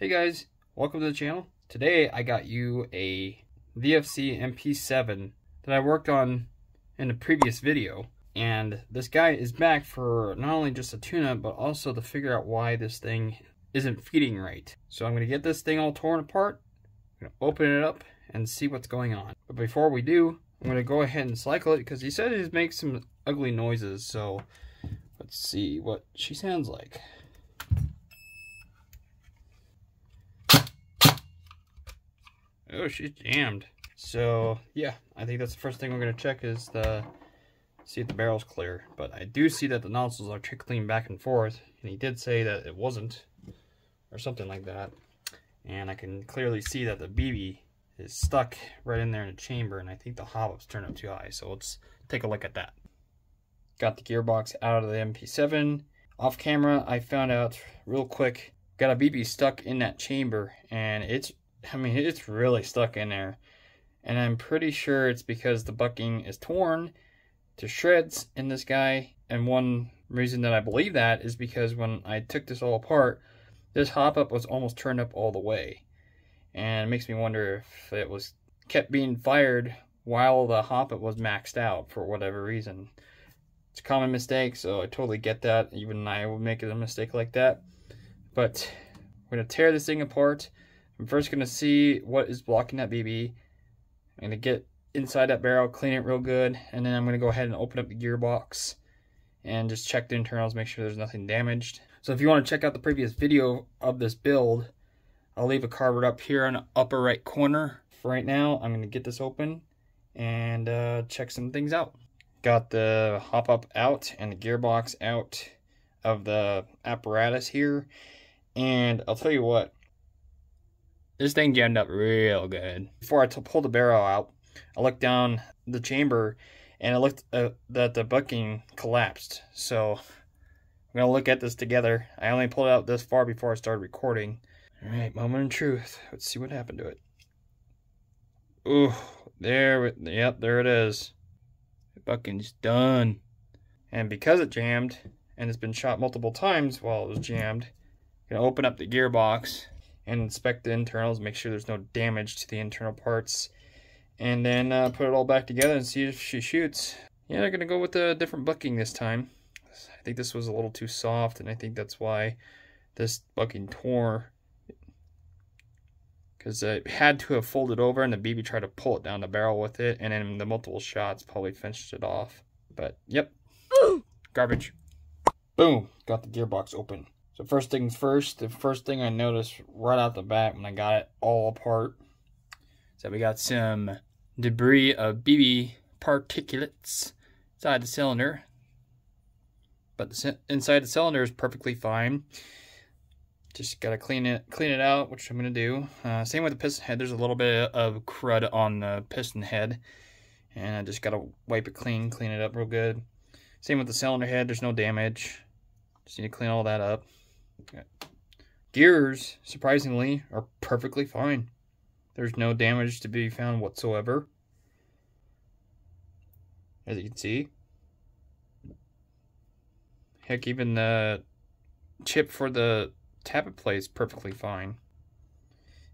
Hey guys, welcome to the channel. Today I got you a VFC MP7 that I worked on in a previous video. And this guy is back for not only just a tune-up, but also to figure out why this thing isn't feeding right. So I'm going to get this thing all torn apart, going to open it up and see what's going on. But before we do, I'm going to go ahead and cycle it because he said it makes some ugly noises. So let's see what she sounds like. Oh, she's jammed. So, yeah, I think that's the first thing we're going to check is the see if the barrel's clear. But I do see that the nozzles are trickling back and forth, and he did say that it wasn't, or something like that. And I can clearly see that the BB is stuck right in there in the chamber, and I think the hop-up's turned up too high. So let's take a look at that. Got the gearbox out of the MP7. Off camera, I found out real quick, got a BB stuck in that chamber, and it's I mean, it's really stuck in there. And I'm pretty sure it's because the bucking is torn to shreds in this guy. And one reason that I believe that is because when I took this all apart, this hop up was almost turned up all the way. And it makes me wonder if it was kept being fired while the hop up was maxed out for whatever reason. It's a common mistake, so I totally get that. Even I would make a mistake like that. But we're going to tear this thing apart I'm first going to see what is blocking that BB. I'm going to get inside that barrel, clean it real good, and then I'm going to go ahead and open up the gearbox and just check the internals, make sure there's nothing damaged. So if you want to check out the previous video of this build, I'll leave a card up here in the upper right corner. For right now, I'm going to get this open and uh, check some things out. Got the hop up out and the gearbox out of the apparatus here. And I'll tell you what, this thing jammed up real good. Before I pulled the barrel out, I looked down the chamber and I looked uh, that the bucking collapsed. So I'm going to look at this together. I only pulled it out this far before I started recording. All right, moment of truth. Let's see what happened to it. Ooh, there, yep, there it is. The bucking's done. And because it jammed, and it's been shot multiple times while it was jammed, to open up the gearbox and inspect the internals, make sure there's no damage to the internal parts, and then uh, put it all back together and see if she shoots. Yeah, they're going to go with a different bucking this time. I think this was a little too soft, and I think that's why this bucking tore. Because it had to have folded over, and the BB tried to pull it down the barrel with it, and then the multiple shots probably finished it off. But, yep. Garbage. Boom. Got the gearbox open. So first things first, the first thing I noticed right out the bat when I got it all apart is that we got some debris of BB particulates inside the cylinder. But the inside the cylinder is perfectly fine. Just gotta clean it clean it out, which I'm gonna do. Uh, same with the piston head. There's a little bit of crud on the piston head, and I just gotta wipe it clean, clean it up real good. Same with the cylinder head. There's no damage. Just need to clean all that up. Gears, surprisingly, are perfectly fine. There's no damage to be found whatsoever. As you can see. Heck, even the chip for the tappet plate is perfectly fine.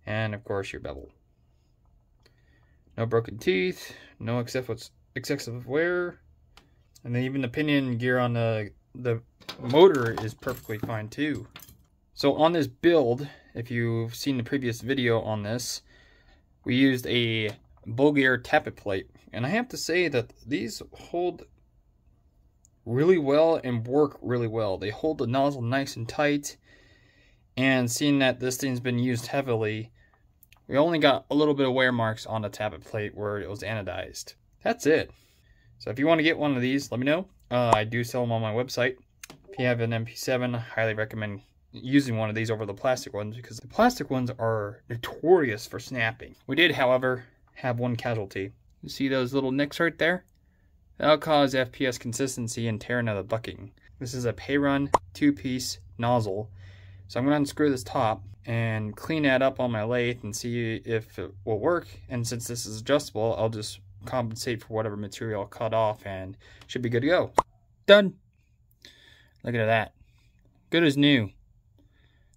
And, of course, your bevel. No broken teeth, no excessive wear, and then even the pinion gear on the the motor is perfectly fine too. So on this build, if you've seen the previous video on this, we used a Bulgare tappet plate. And I have to say that these hold really well and work really well. They hold the nozzle nice and tight. And seeing that this thing's been used heavily, we only got a little bit of wear marks on the tappet plate where it was anodized. That's it. So if you want to get one of these, let me know. Uh, I do sell them on my website. If you have an MP7, I highly recommend using one of these over the plastic ones because the plastic ones are notorious for snapping. We did, however, have one casualty. You see those little nicks right there? That'll cause FPS consistency and tearing of the bucking. This is a Perun two-piece nozzle. So I'm going to unscrew this top and clean that up on my lathe and see if it will work. And since this is adjustable, I'll just compensate for whatever material I cut off and should be good to go. Done. Look at that. Good as new.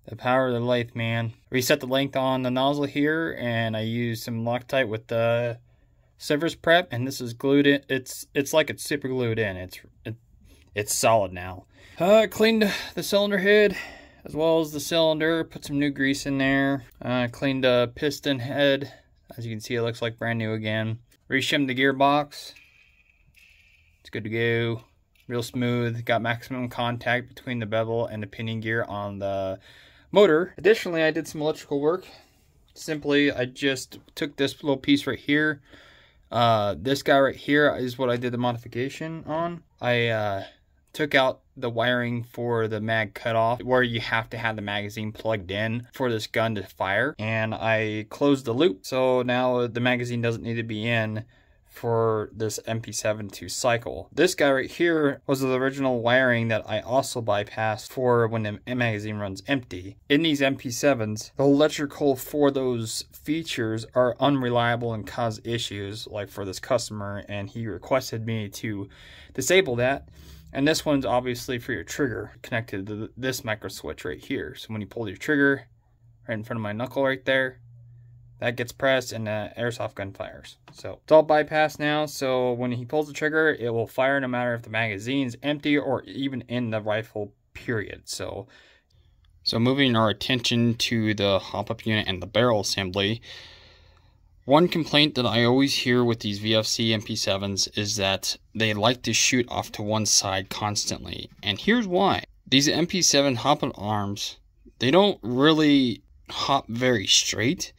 The power of the lathe, man. Reset the length on the nozzle here, and I used some Loctite with the Silver's Prep, and this is glued in. It's it's like it's super glued in. It's it, it's solid now. Uh, cleaned the cylinder head as well as the cylinder. Put some new grease in there. Uh, cleaned the piston head. As you can see, it looks like brand new again. Reshimmed the gearbox. It's good to go. Real smooth. Got maximum contact between the bevel and the pinion gear on the motor. Additionally, I did some electrical work. Simply, I just took this little piece right here. Uh, this guy right here is what I did the modification on. I uh, took out the wiring for the mag cutoff where you have to have the magazine plugged in for this gun to fire and I closed the loop so now the magazine doesn't need to be in for this MP7 to cycle. This guy right here was the original wiring that I also bypassed for when the magazine runs empty. In these MP7s, the electrical for those features are unreliable and cause issues like for this customer and he requested me to disable that. And this one's obviously for your trigger connected to this micro switch right here. So when you pull your trigger right in front of my knuckle right there, that gets pressed and the airsoft gun fires. So it's all bypassed now. So when he pulls the trigger, it will fire no matter if the magazine's empty or even in the rifle period. So so moving our attention to the hop-up unit and the barrel assembly, one complaint that I always hear with these VFC MP7s is that they like to shoot off to one side constantly. And here's why. These MP7 hop-up arms, they don't really hop very straight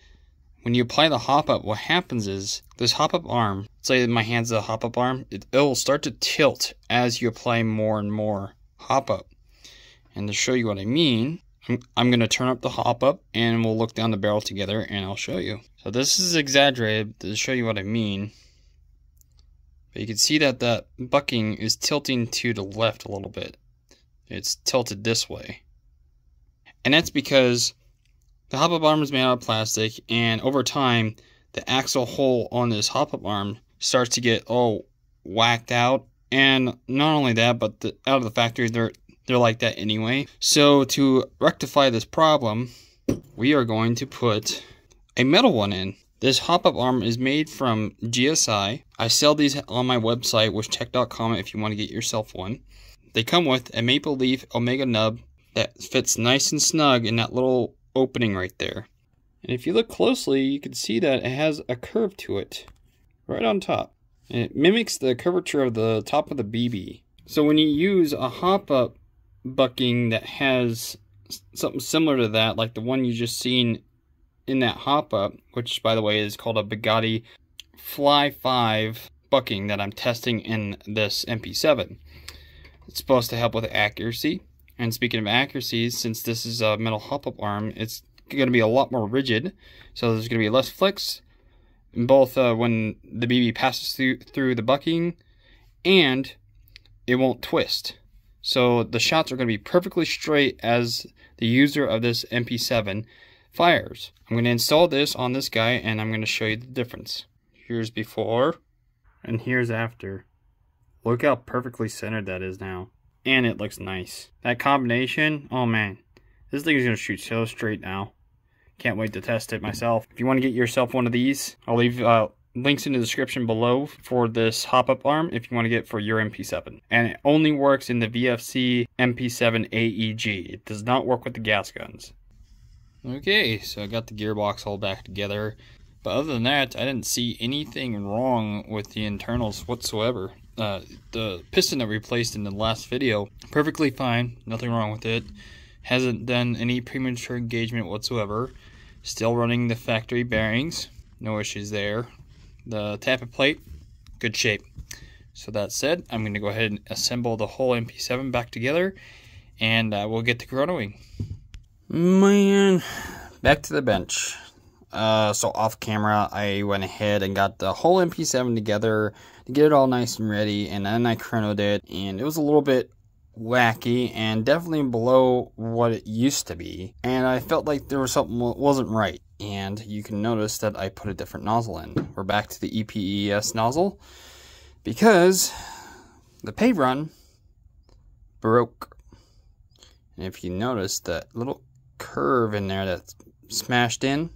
when you apply the hop up, what happens is this hop up arm, say my hand's a hop up arm, it, will start to tilt as you apply more and more hop up. And to show you what I mean, I'm, I'm going to turn up the hop up and we'll look down the barrel together and I'll show you. So this is exaggerated to show you what I mean. But you can see that that bucking is tilting to the left a little bit. It's tilted this way. And that's because the hop-up arm is made out of plastic, and over time, the axle hole on this hop-up arm starts to get all whacked out. And not only that, but the, out of the factory, they're they're like that anyway. So to rectify this problem, we are going to put a metal one in. This hop-up arm is made from GSI. I sell these on my website, wyshtech.com, if you want to get yourself one. They come with a maple leaf Omega nub that fits nice and snug in that little opening right there. And if you look closely, you can see that it has a curve to it right on top. And it mimics the curvature of the top of the BB. So when you use a hop-up bucking that has something similar to that, like the one you just seen in that hop-up, which by the way is called a Bugatti Fly 5 bucking that I'm testing in this MP7. It's supposed to help with accuracy. And speaking of accuracies, since this is a metal hop-up arm, it's going to be a lot more rigid. So there's going to be less flicks, both uh, when the BB passes through, through the bucking, and it won't twist. So the shots are going to be perfectly straight as the user of this MP7 fires. I'm going to install this on this guy and I'm going to show you the difference. Here's before and here's after. Look how perfectly centered that is now and it looks nice. That combination, oh man, this thing is going to shoot so straight now. Can't wait to test it myself. If you want to get yourself one of these, I'll leave uh, links in the description below for this hop-up arm if you want to get for your MP7. And it only works in the VFC MP7 AEG. It does not work with the gas guns. Okay, so I got the gearbox all back together. But other than that, I didn't see anything wrong with the internals whatsoever uh, the piston that we replaced in the last video, perfectly fine, nothing wrong with it. Hasn't done any premature engagement whatsoever. Still running the factory bearings, no issues there. The tappet plate, good shape. So that said, I'm going to go ahead and assemble the whole MP7 back together, and uh, we'll get to chronoing. Man, back to the bench. Uh, so off camera, I went ahead and got the whole MP7 together to get it all nice and ready, and then I chronoed it, and it was a little bit wacky and definitely below what it used to be. And I felt like there was something that wasn't right. And you can notice that I put a different nozzle in. We're back to the EPES nozzle because the Perun broke. And if you notice that little curve in there that's smashed in.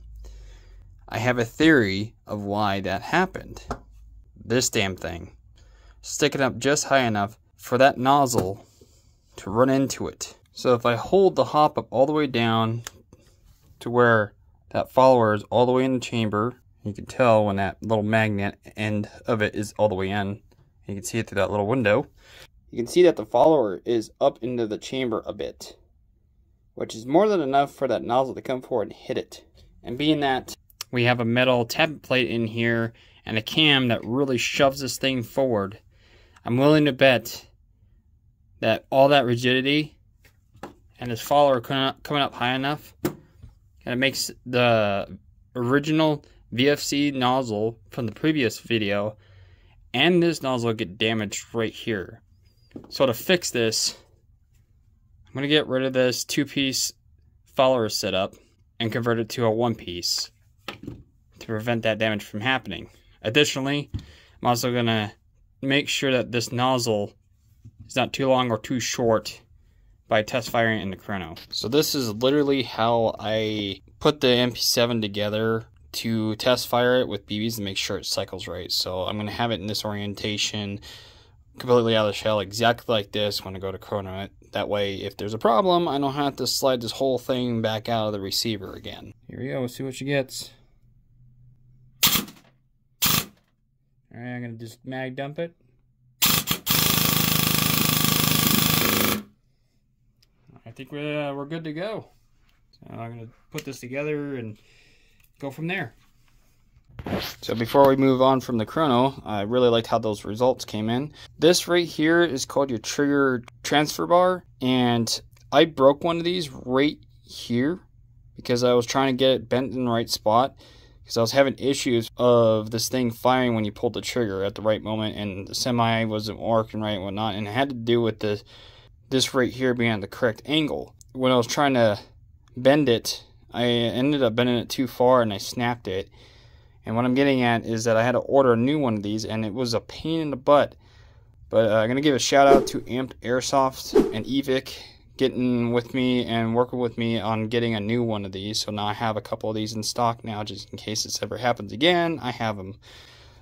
I have a theory of why that happened. This damn thing. Stick it up just high enough for that nozzle to run into it. So if I hold the hop up all the way down to where that follower is all the way in the chamber, you can tell when that little magnet end of it is all the way in. You can see it through that little window. You can see that the follower is up into the chamber a bit, which is more than enough for that nozzle to come forward and hit it. And being that we have a metal tappet plate in here and a cam that really shoves this thing forward, I'm willing to bet that all that rigidity and this follower coming up high enough and it makes the original VFC nozzle from the previous video and this nozzle get damaged right here. So to fix this, I'm going to get rid of this two-piece follower setup and convert it to a one-piece to prevent that damage from happening. Additionally, I'm also going to make sure that this nozzle is not too long or too short by test firing in the chrono. So this is literally how I put the MP7 together to test fire it with BBs to make sure it cycles right. So I'm going to have it in this orientation, completely out of the shell, exactly like this when I go to chrono it. That way, if there's a problem, I don't have to slide this whole thing back out of the receiver again. Here we go, see what she gets. Alright, I'm going to just mag dump it. I think we're, uh, we're good to go. So I'm going to put this together and go from there. So before we move on from the chrono, I really liked how those results came in. This right here is called your trigger transfer bar, and I broke one of these right here because I was trying to get it bent in the right spot because I was having issues of this thing firing when you pulled the trigger at the right moment and the semi wasn't working right and whatnot and it had to do with the this right here being at the correct angle. When I was trying to bend it I ended up bending it too far and I snapped it. And what I'm getting at is that I had to order a new one of these and it was a pain in the butt. But uh, I'm going to give a shout out to Amped Airsoft and Evic getting with me and working with me on getting a new one of these. So now I have a couple of these in stock now just in case this ever happens again. I have them.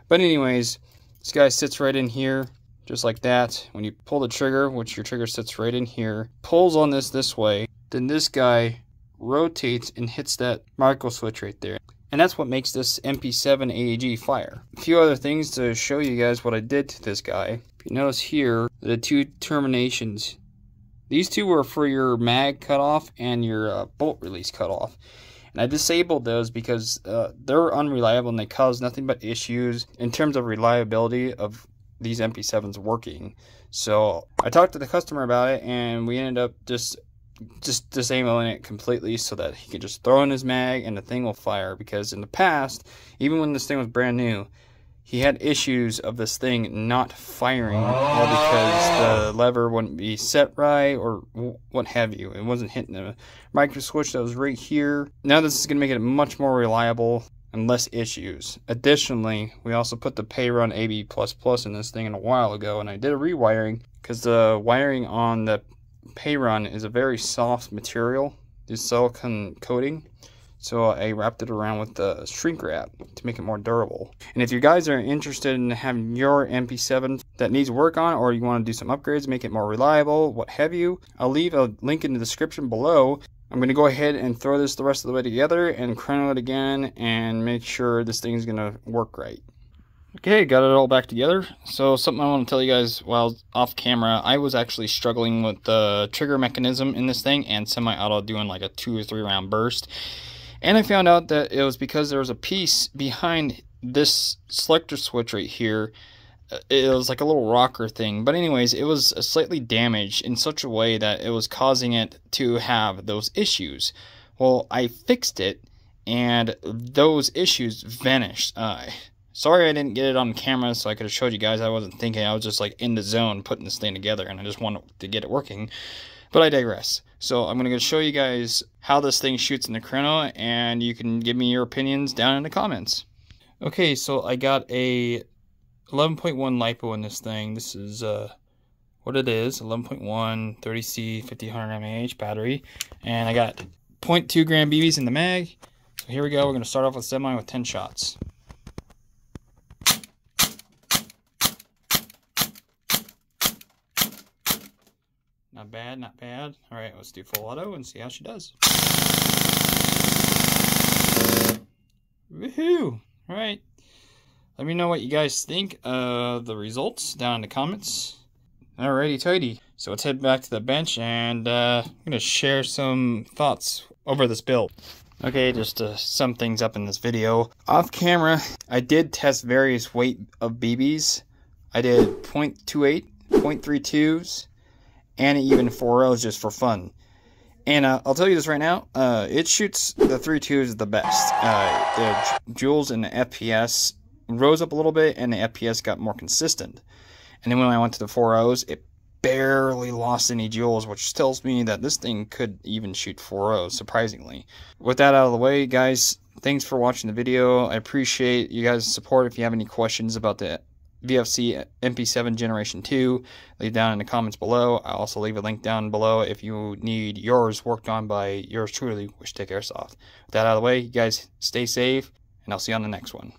But anyways, this guy sits right in here just like that. When you pull the trigger, which your trigger sits right in here, pulls on this this way, then this guy rotates and hits that micro switch right there. And that's what makes this MP7 AEG fire. A few other things to show you guys what I did to this guy. If you notice here, the two terminations. These two were for your mag cutoff and your uh, bolt release cutoff. And I disabled those because uh, they're unreliable and they cause nothing but issues in terms of reliability of these MP7s working. So I talked to the customer about it and we ended up just just disabling it completely so that he can just throw in his mag and the thing will fire. Because in the past even when this thing was brand new he had issues of this thing not firing all because the lever wouldn't be set right or what have you. It wasn't hitting the micro switch that was right here. Now this is going to make it much more reliable and less issues. Additionally we also put the Perun AB++ in this thing a while ago and I did a rewiring because the wiring on the Perun is a very soft material, the silicone coating. So I wrapped it around with the shrink wrap to make it more durable. And if you guys are interested in having your MP7 that needs work on or you want to do some upgrades, make it more reliable, what have you, I'll leave a link in the description below. I'm going to go ahead and throw this the rest of the way together and chrono it again and make sure this thing is going to work right. Okay, got it all back together. So something I want to tell you guys while off camera, I was actually struggling with the trigger mechanism in this thing and semi-auto doing like a two or three round burst. And I found out that it was because there was a piece behind this selector switch right here. Uh, it was like a little rocker thing. But anyways, it was slightly damaged in such a way that it was causing it to have those issues. Well, I fixed it and those issues vanished. Uh, Sorry I didn't get it on camera so I could have showed you guys. I wasn't thinking. I was just like in the zone putting this thing together and I just wanted to get it working. But I digress. So I'm going to show you guys how this thing shoots in the chrono and you can give me your opinions down in the comments. Okay, so I got a 11.1 LiPo in this thing. This is uh, what it is, 11.1 30C 5000 mAh battery. And I got 0.2 gram BBs in the mag. So here we go. We're going to start off with semi with 10 shots. Bad, not bad. All right, let's do full auto and see how she does. Woohoo! All right. Let me know what you guys think of the results down in the comments. Alrighty, tidy. So let's head back to the bench and uh, I'm going to share some thoughts over this build. Okay, just to sum things up in this video. Off camera, I did test various weight of BBs. I did 0.28, 0.32s, and even 4Ls just for fun. And uh, I'll tell you this right now, uh, it shoots the 3.2s the best. Uh, the joules and the FPS rose up a little bit, and the FPS got more consistent. And then when I went to the 4.0s, it barely lost any joules, which tells me that this thing could even shoot 4.0, surprisingly. With that out of the way, guys, thanks for watching the video. I appreciate you guys' support. If you have any questions about the VFC MP7 Generation 2, leave down in the comments below. I'll also leave a link down below if you need yours worked on by yours truly, Wyshtech Airsoft. With that out of the way, you guys stay safe, and I'll see you on the next one.